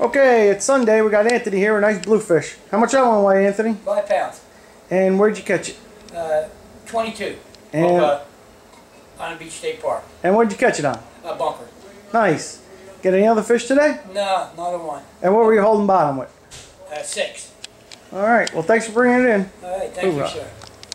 Okay, it's Sunday. We got Anthony here, a nice bluefish. How much that one weigh, Anthony? Five pounds. And where'd you catch it? Uh, 22. And- over, uh, on Beach State Park. And where'd you catch it on? A bunker. Nice. Get any other fish today? No, not a one. And what were you holding bottom with? Uh, six. All right. Well, thanks for bringing it in. All right, thank Hoorah. you, sir.